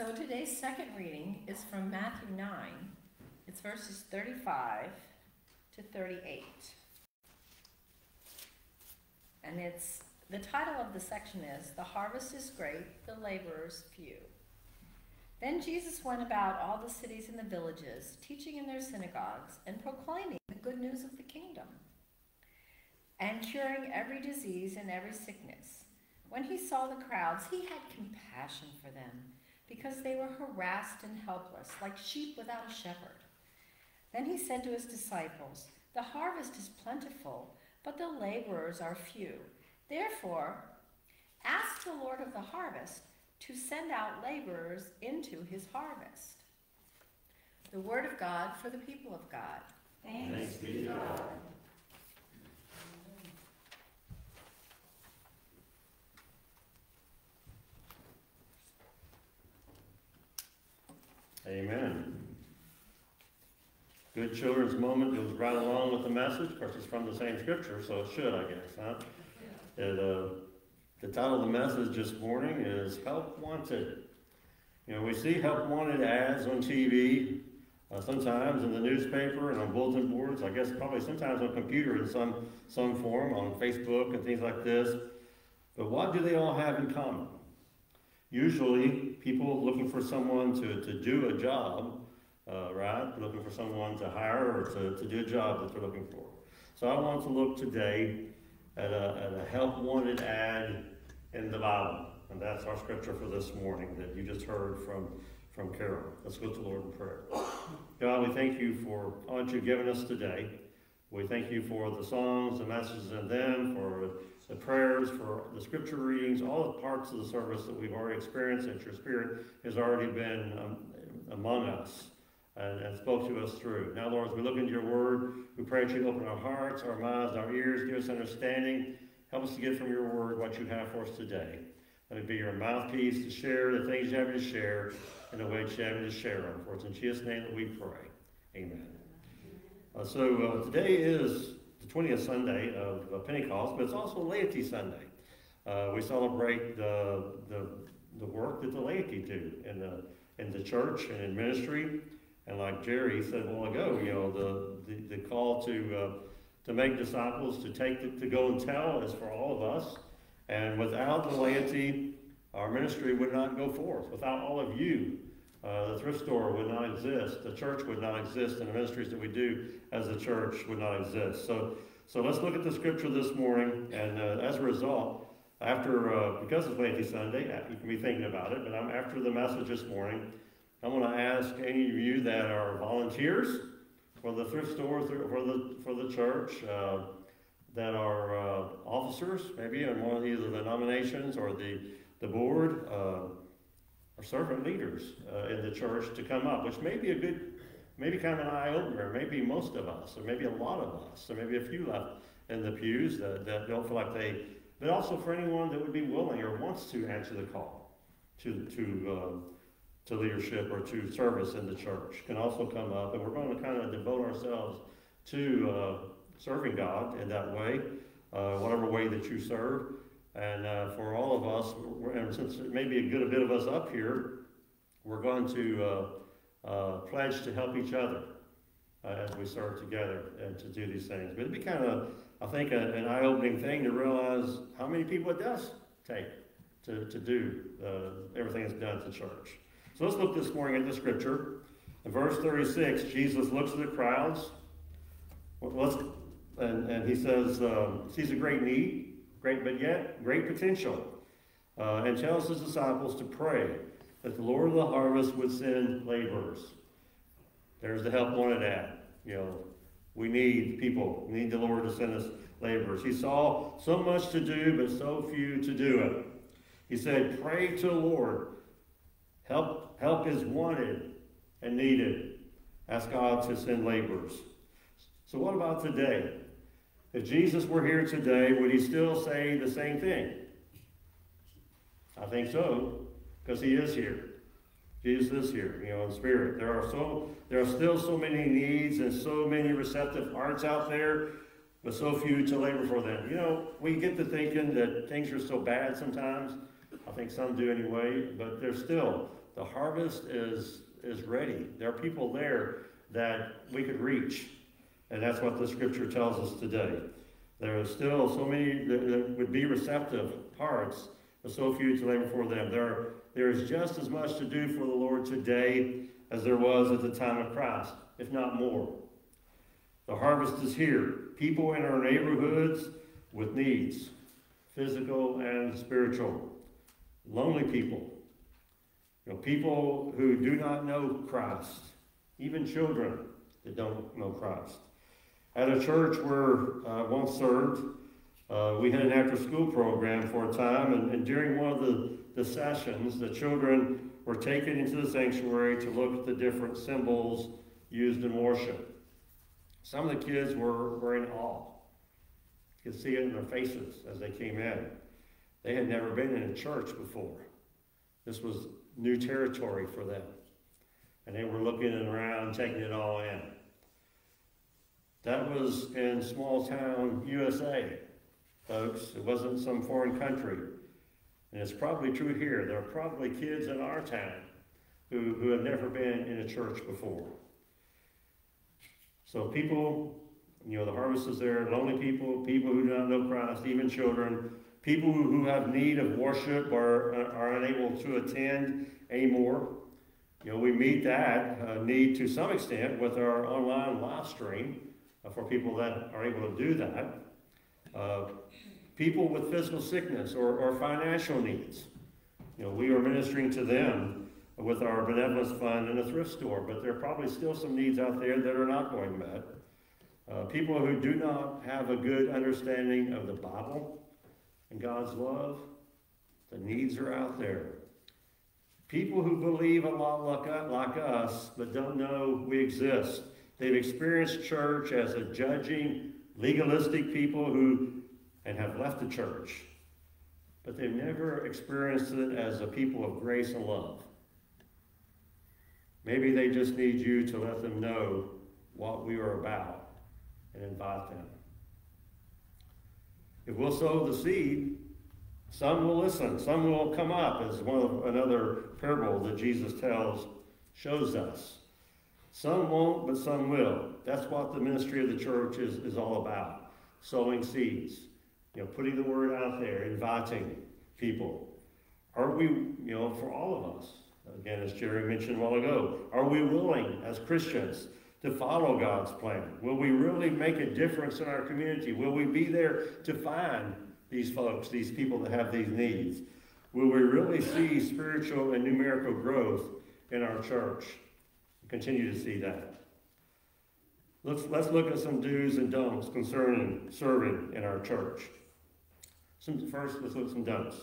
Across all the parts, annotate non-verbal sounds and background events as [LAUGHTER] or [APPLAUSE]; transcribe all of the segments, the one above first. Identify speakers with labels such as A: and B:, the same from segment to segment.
A: So today's second reading is from Matthew 9. It's verses 35 to 38. And it's the title of the section is The Harvest is Great, the Laborers Few. Then Jesus went about all the cities and the villages, teaching in their synagogues and proclaiming the good news of the kingdom, and curing every disease and every sickness. When he saw the crowds, he had compassion for them, because they were harassed and helpless, like sheep without a shepherd. Then he said to his disciples, The harvest is plentiful, but the laborers are few. Therefore, ask the Lord of the harvest to send out laborers into his harvest. The word of God for the people of God.
B: Thanks, be to God. Amen. Good children's moment goes right along with the message. Of course, it's from the same scripture, so it should, I guess, huh? Uh, the title of the message this morning is Help Wanted. You know, we see help wanted ads on TV, uh, sometimes in the newspaper and on bulletin boards, I guess probably sometimes on computer in some, some form, on Facebook and things like this. But what do they all have in common? Usually, people looking for someone to, to do a job, uh, right? Looking for someone to hire or to, to do a job that they're looking for. So I want to look today at a, at a help wanted ad in the Bible. And that's our scripture for this morning that you just heard from, from Carol. Let's go to Lord in prayer. God, we thank you for all that you've given us today. We thank you for the songs, the messages in them, for the prayers, for the scripture readings, all the parts of the service that we've already experienced, that your Spirit has already been um, among us and, and, spoke to us through. Now, Lord, as we look into your word, we pray that you open our hearts, our minds, our ears, give us understanding. Help us to get from your word what you have for us today. Let it be your mouthpiece to share the things you have to share in the way you have to share them. For it's in Jesus' name that we pray. Amen. Uh, so uh, today is 20th Sunday of, of Pentecost, but it's also Laity Sunday. Uh, we celebrate the, the, the work that the laity do in the, in the church and in ministry. And like Jerry said a while ago, you know, the, the, the call to, uh, to make disciples, to take, the, to go and tell is for all of us. And without the laity, our ministry would not go forth. Without all of you, uh, the thrift store would not exist. The church would not exist, and the ministries that we do as a church would not exist. So, so let's look at the scripture this morning, and uh, as a result, after uh, because it's Laity Sunday, uh, you can be thinking about it. But I'm after the message this morning. I'm going to ask any of you that are volunteers for the thrift store, for the for the church, uh, that are officers, maybe in one of either the nominations or the the board or servant leaders uh, in the church to come up, which may be a good, maybe kind of an eye opener. Maybe most of us, or maybe a lot of us, or maybe a few left in the pews that, that don't feel like they, but also for anyone that would be willing or wants to answer the call to, to, uh, to leadership or to service in the church can also come up. And we're going to kind of devote ourselves to uh, serving God in that way, uh, whatever way that you serve. And uh, for all of us, and since there may be a good bit of us up here, we're going to uh, uh, pledge to help each other uh, as we serve together and to do these things. But it'd be kind of, I think, a, an eye-opening thing to realize how many people it does take to, to do uh, everything that's done at the church. So let's look this morning at the scripture. In verse 36, Jesus looks at the crowds. Let's, and, and he says, um, sees a great need great, but yet great potential, uh, and tells his disciples to pray that the Lord of the harvest would send laborers. There's the help wanted at. You know, we need people. We need the Lord to send us laborers. He saw so much to do, but so few to do it. He said, Pray to the Lord. Help, help is wanted and needed. Ask God to send laborers. So, what about today? If Jesus were here today, would he still say the same thing? I think so, because he is here. Jesus is here, you know, in spirit. There are so there are still so many needs and so many receptive hearts out there, but so few to labor for them. You know, we get to thinking that things are so bad sometimes. I think some do anyway, but there's still The harvest is, is ready. There are people there that we could reach. And that's what the scripture tells us today. There are still so many that, would be receptive hearts, but so few to labor for them. There, there is just as much to do for the Lord today as there was at the time of Christ, if not more. The harvest is here. People in our neighborhoods with needs, physical and spiritual. Lonely people. You know, people who do not know Christ. Even children that don't know Christ. At a church where I uh, once served, uh, we had an after school program for a time, and, and during one of the, the sessions, the children were taken into the sanctuary to look at the different symbols used in worship. Some of the kids were, were in awe. You could see it in their faces as they came in. They had never been in a church before. This was new territory for them. And they were looking around, taking it all in. That was in small town USA, folks. It wasn't some foreign country. And it's probably true here. There are probably kids in our town who, who have never been in a church before. So people, you know, the harvest is there, lonely people, people who do not know Christ, even children, people who, have need of worship or are unable to attend anymore. You know, we meet that uh, need to some extent with our online live stream uh, for people that are able to do that. Uh, people with physical sickness or, or financial needs. You know, we are ministering to them with our benevolence fund and a thrift store, but there are probably still some needs out there that are not going met. Uh, people who do not have a good understanding of the Bible and God's love, the needs are out there. People who believe a lot like, like us, but don't know we exist. They've experienced church as a judging, legalistic people who, and have left the church. But they've never experienced it as a people of grace and love. Maybe they just need you to let them know what we are about and invite them. If we'll sow the seed, some will listen, some will come up, as one of another parable that Jesus tells shows us. Some won't, but some will. That's what the ministry of the church is, is all about. Sowing seeds. You know, putting the word out there, inviting people. Are we, you know, for all of us, again, as Jerry mentioned a while ago, are we willing as Christians to follow God's plan? Will we really make a difference in our community? Will we be there to find these folks, these people that have these needs? Will we really see spiritual and numerical growth in our church? Continue to see that. Let's, let's look at some do's and don'ts concerning serving in our church. Some, first, let's look at some don'ts.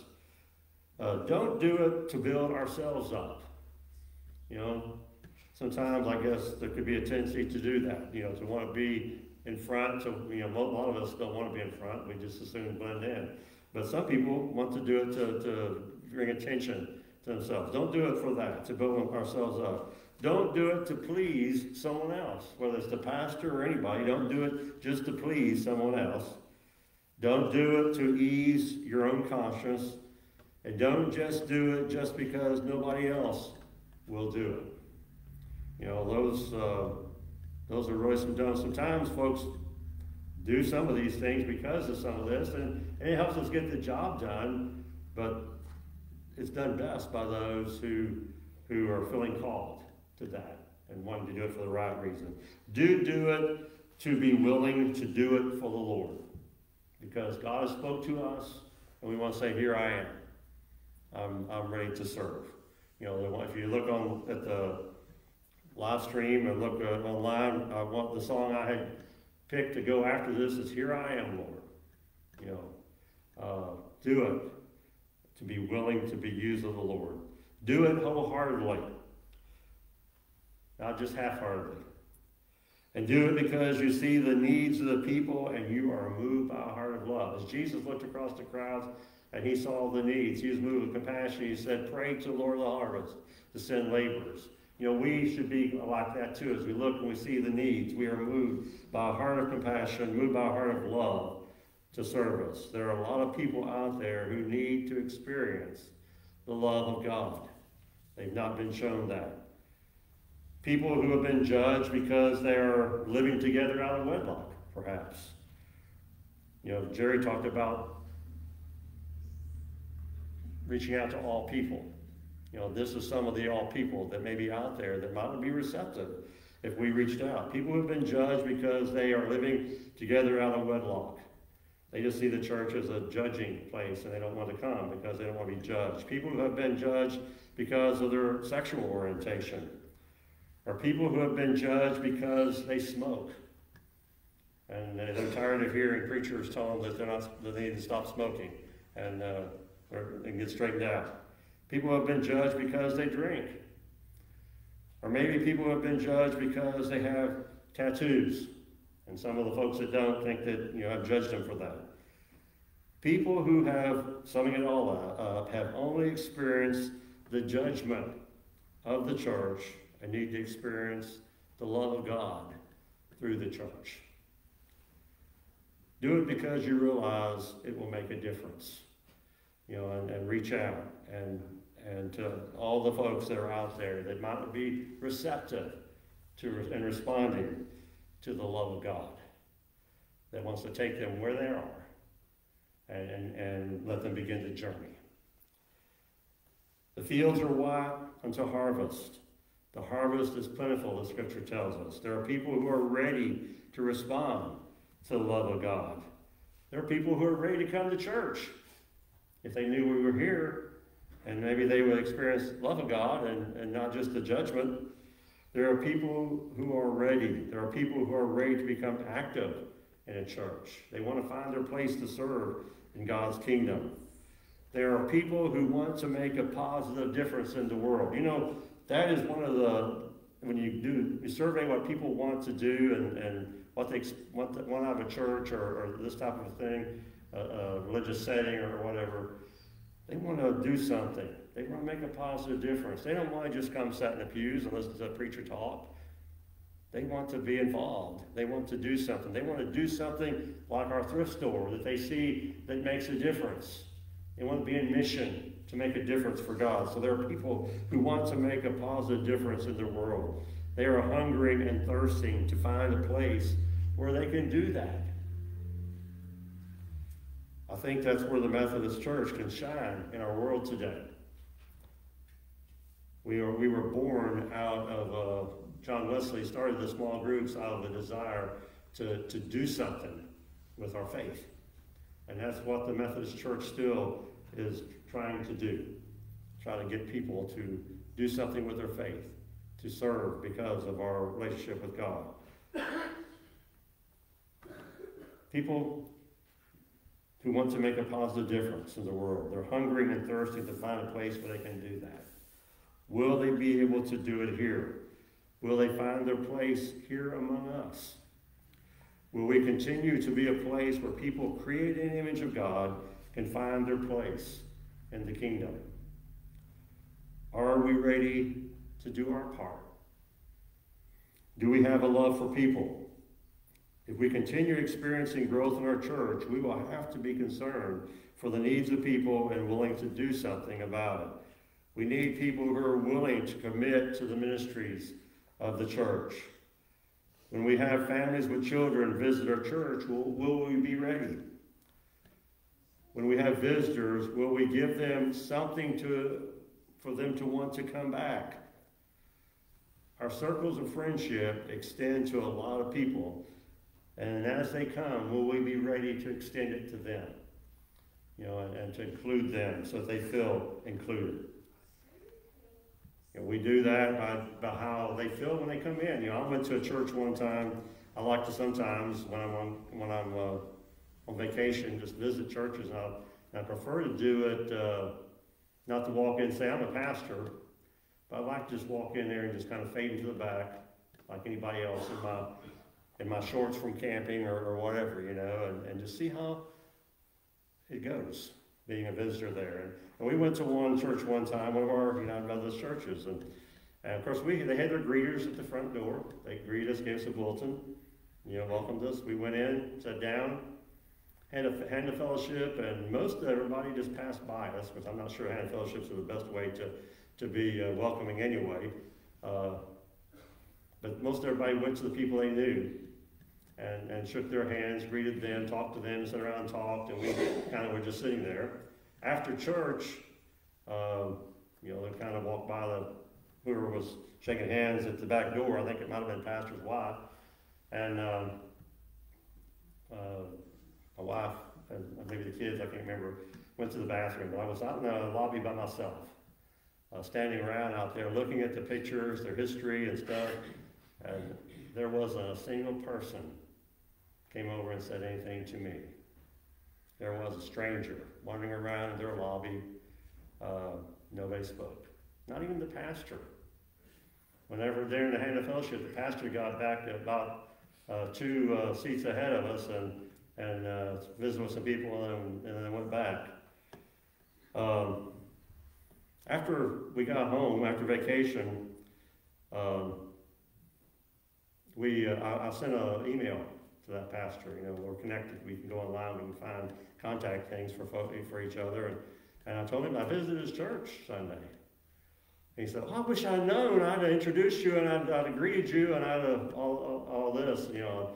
B: Uh, don't do it to build ourselves up. You know, sometimes I guess there could be a tendency to do that, you know, to want to be in front. So, you know, a lot of us don't want to be in front. We just assume blend in. But some people want to do it to, to bring attention to themselves. Don't do it for that, to build ourselves up. Don't do it to please someone else, whether it's the pastor or anybody. Don't do it just to please someone else. Don't do it to ease your own conscience. And don't just do it just because nobody else will do it. You know, those, uh, those are really some done. Sometimes folks do some of these things because of some of this, and, and it helps us get the job done, but it's done best by those who, who are feeling called to that and wanting to do it for the right reason. Do do it to be willing to do it for the Lord. Because God has spoke to us, and we want to say, Here I am. I'm, I'm ready to serve. You know, if you look on at the live stream and look uh, online, I want the song I had picked to go after this is Here I Am, Lord. You know, uh, do it to be willing to be used of the Lord. Do it wholeheartedly not just half heartedly. And do it because you see the needs of the people and you are moved by a heart of love. As Jesus looked across the crowds and he saw the needs, he was moved with compassion. He said, Pray to the Lord of the harvest to send laborers. You know, we should be like that too. As we look and we see the needs, we are moved by a heart of compassion, moved by a heart of love to service. There are a lot of people out there who need to experience the love of God. They've not been shown that. People who have been judged because they are living together out of wedlock, perhaps. You know, Jerry talked about reaching out to all people. You know, this is some of the all people that may be out there that might be receptive if we reached out. People who have been judged because they are living together out of wedlock. They just see the church as a judging place and they don't want to come because they don't want to be judged. People who have been judged because of their sexual orientation. Or people who have been judged because they smoke. And they're tired of hearing preachers tell them that, they're not, that they need to stop smoking and, uh, and get straightened out. People have been judged because they drink. Or maybe people have been judged because they have tattoos. And some of the folks that don't think that, you know, I've judged them for that. People who have, summing it all up, have only experienced the judgment of the church and need to experience the love of God through the church. Do it because you realize it will make a difference, you know, and, and reach out and and to all the folks that are out there that might be receptive to and responding to the love of God that wants to take them where they are and, and, and let them begin the journey. The fields are white unto harvest. The harvest is plentiful, the scripture tells us. There are people who are ready to respond to the love of God. There are people who are ready to come to church. If they knew we were here, and maybe they would experience love of God and, and not just the judgment. There are people who are ready. There are people who are ready to become active in a church. They want to find their place to serve in God's kingdom. There are people who want to make a positive difference in the world. You know, that is one of the, when you do, you survey what people want to do and, and what they want, want out of a church or, or this type of thing, a, a religious setting or whatever they want to do something. They want to make a positive difference. They don't want to just come sit in the pews and listen to a preacher talk. They want to be involved. They want to do something. They want to do something like our thrift store that they see that makes a difference. They want to be in mission to make a difference for God. So there are people who want to make a positive difference in the world. They are hungering and thirsting to find a place where they can do that. I think that's where the Methodist Church can shine in our world today. We, are, we were born out of, uh, John Wesley started the small groups out of a desire to, to do something with our faith. And that's what the Methodist Church still is trying to do. Try to get people to do something with their faith, to serve because of our relationship with God. People who want to make a positive difference in the world. They're hungering and thirsting to find a place where they can do that. Will they be able to do it here? Will they find their place here among us? Will we continue to be a place where people created in image of God can find their place in the kingdom? Are we ready to do our part? Do we have a love for people? If we continue experiencing growth in our church, we will have to be concerned for the needs of people and willing to do something about it. We need people who are willing to commit to the ministries of the church. When we have families with children visit our church, will, will we be ready? When we have visitors, will we give them something to, for them to want to come back? Our circles of friendship extend to a lot of people, and as they come, will we be ready to extend it to them? You know, and, and to include them so that they feel included. Know, we do that by, by how they feel when they come in. You know, I went to a church one time. I like to sometimes when I'm on when I'm uh, on vacation just visit churches. I, I prefer to do it uh, not to walk in and say I'm a pastor, but I like to just walk in there and just kind of fade into the back like anybody else in my in my shorts from camping or, or whatever, you know, and, and just see how it goes being a visitor there. And, and we went to one church one time, one of our United Methodist churches, and, and of course we they had their greeters at the front door. They greeted us, gave us a bulletin, you know, welcomed us. We went in, sat down, had a fellowship, and most everybody just passed by us because I'm not sure hand fellowships are the best way to to be uh, welcoming anyway. Uh, but most everybody went to the people they knew and, and shook their hands, greeted them, talked to them, sat around and talked, and we kind of were just sitting there. After church, uh, you know, they kind of walked by the whoever was shaking hands at the back door. I think it might have been pastor's wife, and um, uh, my wife and maybe the kids, I can't remember, went to the bathroom. But I was out in the lobby by myself, uh, standing around out there looking at the pictures, their history and stuff, and there wasn't a single person came over and said anything to me. There was a stranger wandering around in their lobby. Uh, nobody spoke. Not even the pastor. Whenever during the hand of fellowship, the pastor got back about uh, two uh, seats ahead of us and, and uh, visited with some people and, and then went back. Um, after we got home, after vacation, um, we, uh, I, I sent an email to that pastor. You know, we're connected. We can go online. We can find contact things for for each other. And, and I told him I visited his church Sunday. And he said, oh, I wish I'd known. I'd have introduced you and I'd, I'd have greeted you and I'd have all, all, all this, you know.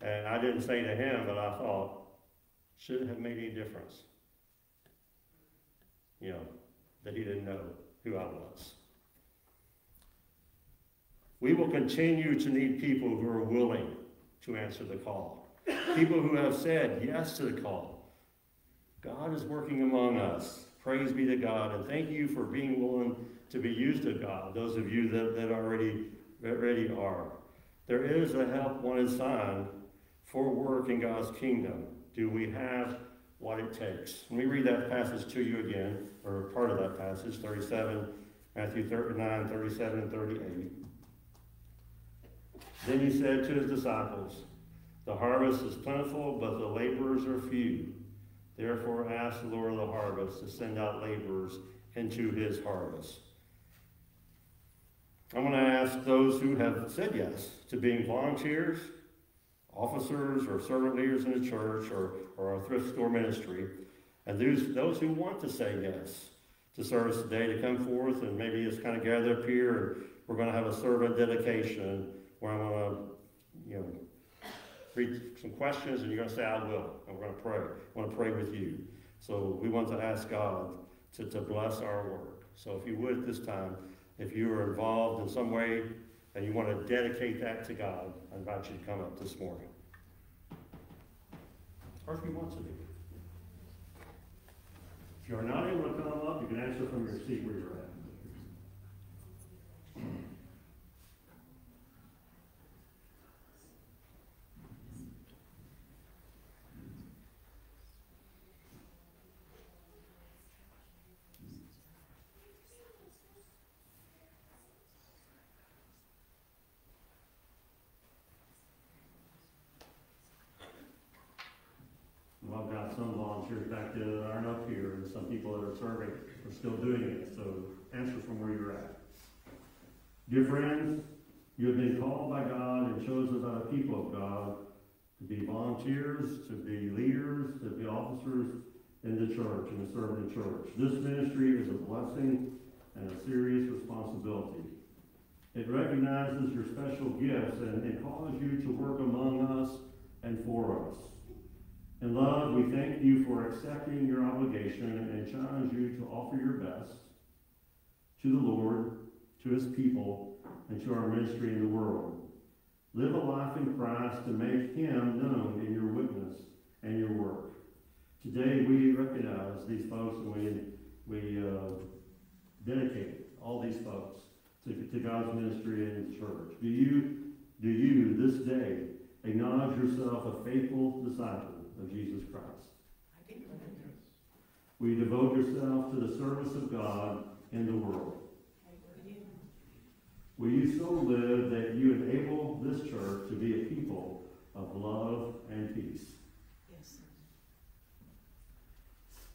B: And I didn't say to him, but I thought, should it have made any difference? You know, that he didn't know who I was. We will continue to need people who are willing to answer the call. People who have said yes to the call. God is working among us. Praise be to God. And thank you for being willing to be used of God, those of you that, that already, already are. There is a help wanted sign for work in God's kingdom. Do we have what it takes? Let me read that passage to you again, or part of that passage, 37, Matthew 39, 37, and 38. Then he said to his disciples, The harvest is plentiful, but the laborers are few. Therefore ask the Lord of the harvest to send out laborers into his harvest. I'm going to ask those who have said yes to being volunteers, officers, or servant leaders in the church or, or our thrift store ministry, and those, those who want to say yes to service today to come forth and maybe just kind of gather up here and we're going to have a servant dedication where I'm going to, you know, read some questions and you're going to say, I will. And we're going to pray. I want to pray with you. So we want to ask God to, to bless our work. So if you would at this time, if you are involved in some way and you want to dedicate that to God, I invite you to come up this morning. Or if you want to be. If you are not able to come up, you can answer from your seat where you're at. Well, I've got some volunteers back there that aren't up here, and some people that are serving are still doing it, so answer from where you're at. Dear friends, you have been called by God and chosen by the people of God to be volunteers, to be leaders, to be officers in the church and to serve the church. This ministry is a blessing and a serious responsibility. It recognizes your special gifts and, and calls you to work among us and for us. In love, we thank you for accepting your obligation and challenge you to offer your best to the Lord, to his people, and to our ministry in the world. Live a life in Christ to make him known in your witness and your work. Today we recognize these folks and we, we uh, dedicate all these folks to, to God's ministry and the church. Do you, do you this day acknowledge yourself a faithful disciple of Jesus Christ? Will you devote yourself to the service of God in the world? Will you so live that you enable this church to be a people of love and peace?
C: Yes.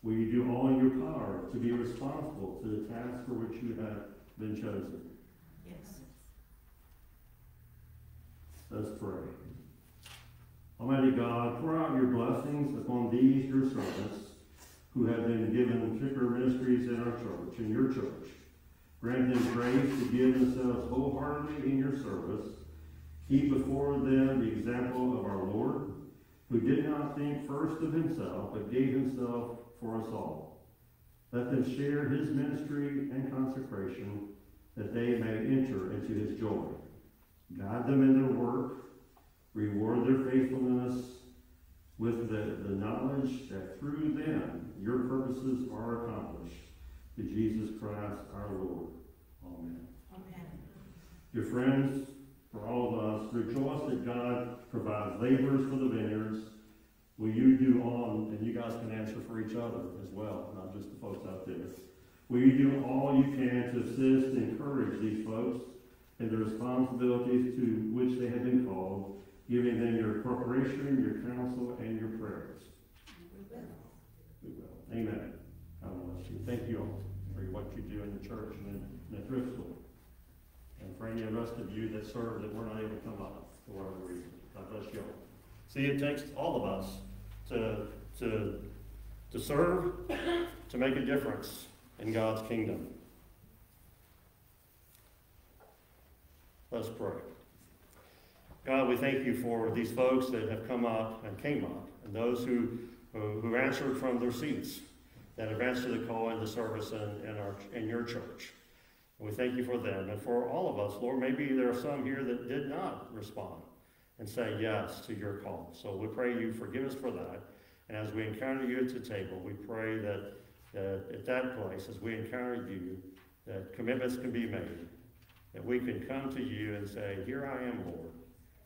B: Will you do all in your power to be responsible to the task for which you have been chosen?
C: Yes.
B: Let's pray. Almighty God, pour out your blessings upon these your servants who have been given particular ministries in our church, in your church. Grant them grace to give themselves wholeheartedly in your service. Keep before them the example of our Lord, who did not think first of himself, but gave himself for us all. Let them share his ministry and consecration, that they may enter into his joy. Guide them in their work, reward their faithfulness with the, the knowledge that through them your purposes are accomplished. To Jesus Christ our Lord. Amen.
C: Amen.
B: Dear friends, for all of us, rejoice that God provides laborers for the vineyards. Will you do all, and you guys can answer for each other as well, not just the folks out there. Will you do all you can to assist and encourage these folks in the responsibilities to which they have been called, giving them your cooperation, your counsel, and your prayers?
C: We will.
B: We will. Amen. God bless you. Thank you all for what you do in the church and in the thrift store. And for any of the rest of you that serve that we're not able to come up for whatever reason. God bless you all.
D: See, it takes all of us to, to, to serve, to make a difference in God's kingdom. Let's pray. God, we thank you for these folks that have come up and came up, and those who, who, answered from their seats, that have answered the call in the service in, in, in your church. We thank you for them and for all of us. Lord, maybe there are some here that did not respond and say yes to your call. So we pray you forgive us for that. And as we encounter you at the table, we pray that uh, at that place, as we encounter you, that commitments can be made, that we can come to you and say, Here I am, Lord,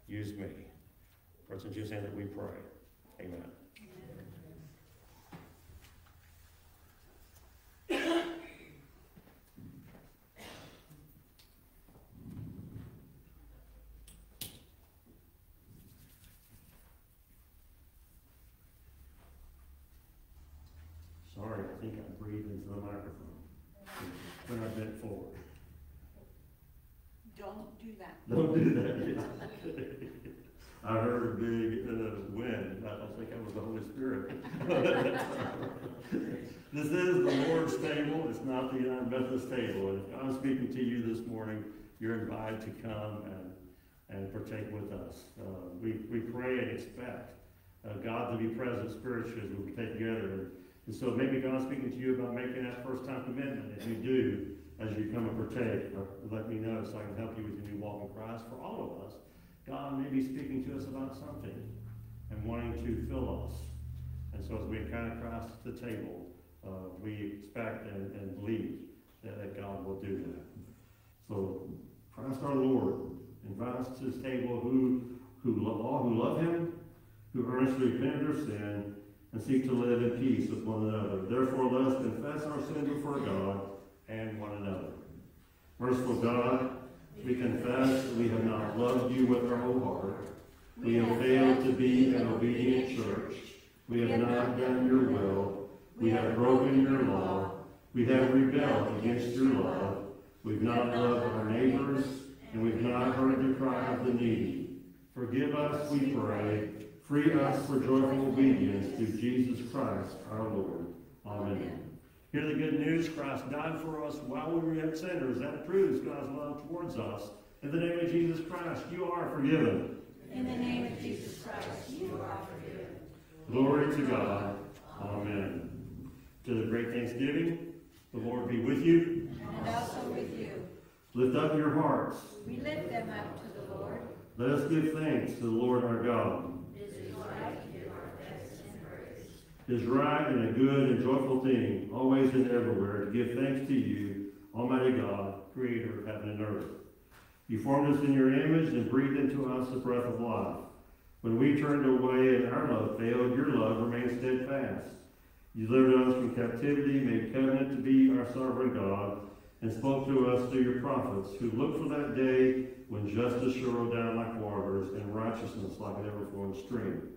D: use me. For it's in Jesus' name that we pray. Amen.
B: Sorry, I think I breathed into the microphone when I bent forward.
C: Don't do that.
B: Don't do that. [LAUGHS] I heard a big uh, wind. I think that was the Holy Spirit. [LAUGHS] this is the Lord's table. It's not the United Methodist table. And if I'm speaking to you this morning, you're invited to come and, and partake with us. Uh, we, we pray and expect uh, God to be present spiritually as we take together. And, and so maybe God's speaking to you about making that first time commitment. If you do, as you come and partake, let me know so I can help you with your new walk in Christ. For all of us, God may be speaking to us about something and wanting to fill us. And so as we encounter Christ at the table, uh, we expect and, and believe that, that, God will do that. So Christ our Lord invites to his table who, who love, all who love him, who earnestly repent of their sin, and seek to live in peace with one another. Therefore, let us confess our sin before God and one another. Merciful God, we confess that we have not loved you with our whole heart. We have failed to be an obedient church. We have not done your will. We have broken your law. We have rebelled against your love. We've not loved our neighbors, and we've not heard the cry of the needy. Forgive us, we pray. Free us for joyful obedience to Jesus Christ our Lord. Amen.
D: Hear the good news. Christ died for us while we were yet sinners. That proves God's love towards us. In the name of Jesus Christ, you are forgiven.
C: In the name of Jesus Christ, you are forgiven.
B: Glory to God. Amen. To the great Thanksgiving, the Lord be with you.
C: And also with you.
B: Lift up your hearts.
C: We lift them up to the Lord.
B: Let us give thanks to the Lord our God.
C: It is right to give our thanks and praise.
B: It is right and a good and joyful thing, always and everywhere, to give thanks to you, Almighty God, Creator of heaven and earth. You formed us in your image and breathed into us the breath of life. When we turned away and our love failed, your love remained steadfast. You delivered us from captivity, made covenant to be our sovereign God, and spoke to us through your prophets, who looked for that day when justice shall roll down like waters and righteousness like an ever-flowing stream.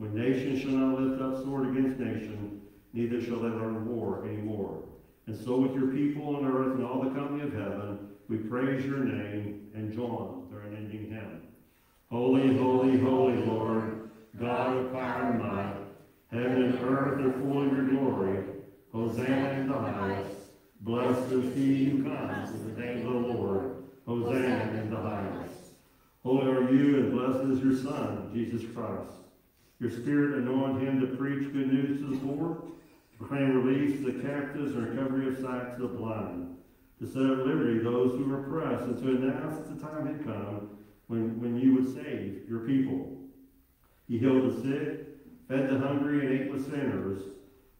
B: When nation shall not lift up sword against nation, neither shall they learn war any more. And so with your people on earth and all the company of heaven, we praise your name and join their unending hymn. Holy, holy, holy Lord, God of power and might, heaven and earth are full of your glory. Hosanna in the highest. Blessed is he who comes in the name of the Lord. Hosanna in the highest. Holy are you, and blessed is your Son, Jesus Christ. Your Spirit anoint him to preach good news to the poor, to proclaim release to the captives and recovery of sight to the blind, to set at liberty those who are oppressed, and to announce that the time had come when, when you would save your people. He healed the sick, fed the hungry, and ate with sinners.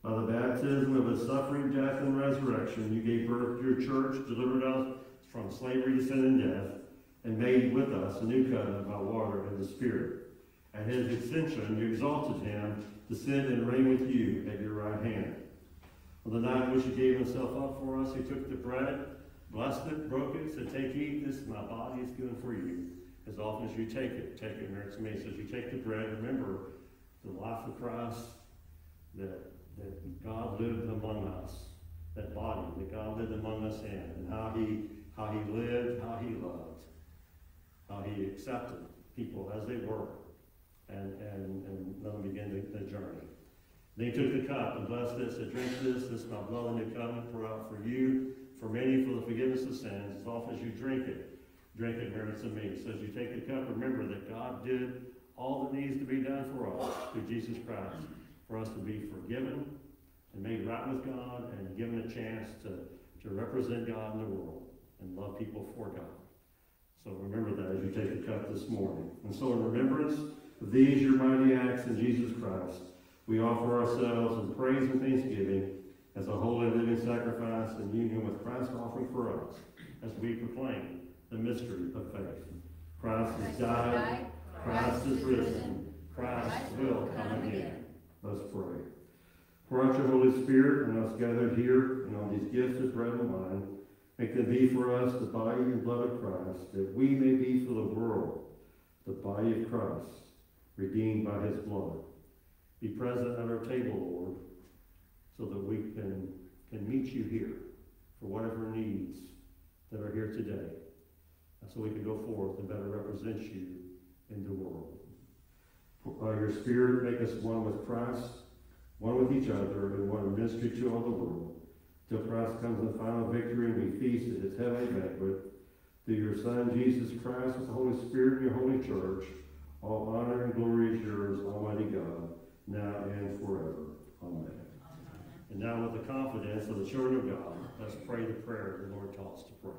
B: By the baptism of his suffering, death, and resurrection, you gave birth to your church, delivered us from slavery to sin and death, and made with us a new covenant by water and the Spirit. At his ascension, you exalted him to sit and reign with you at your right hand. On the night in which he gave himself up for us, he took the bread, blessed it, broke it, said, Take, eat, this is my body is given for you. As often as you take it, take it to me. So as you take the bread, remember the life of Christ, that, that God lived among us, that body that God lived among us in, and how he, how he lived, how he loved, how he accepted people as they were, and, and, and let them begin the, the journey. Then he took the cup and blessed this, said, Drink this, this is my blood of the new covenant, pour out for you, for many, for the forgiveness of sins. As often as you drink it, drink it in remembrance of me. So as you take the cup, remember that God did all that needs to be done for us through Jesus Christ, for us to be forgiven and made right with God and given a chance to, to represent God in the world and love people for God. So remember that as you take the cup this morning. And so in remembrance these your mighty acts in Jesus Christ, we offer ourselves in praise and thanksgiving as a holy living sacrifice in union with Christ's offering for us as we proclaim the mystery of faith. Christ has died, Christ is risen, Christ will come again. Let's pray. For out your Holy Spirit and us gathered here and on these gifts of bread and wine. Make them be for us the body and blood of Christ, that we may be for the world the body of Christ, redeemed by his blood. Be present at our table, Lord, so that we can, can meet you here for whatever needs that are here today. So we can go forth and better represent you in the world. By your Spirit, make us one with Christ, one with each other, and one in ministry to all the world, till Christ comes in final victory and we feast at his heavenly banquet. Through your Son, Jesus Christ, with the Holy Spirit and your holy church, all honor and glory is yours, Almighty God, now and forever. Amen. And now with the confidence of the children of God, let's pray the prayer the Lord taught us to pray.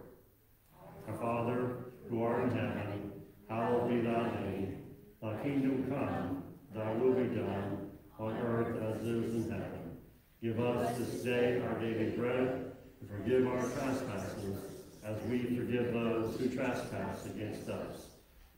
B: Our Father, who art in heaven, hallowed be thy name. Thy kingdom come, thy will be done, on earth as it is in heaven. Give us this day our daily bread, and forgive our trespasses, as we forgive those who trespass against us.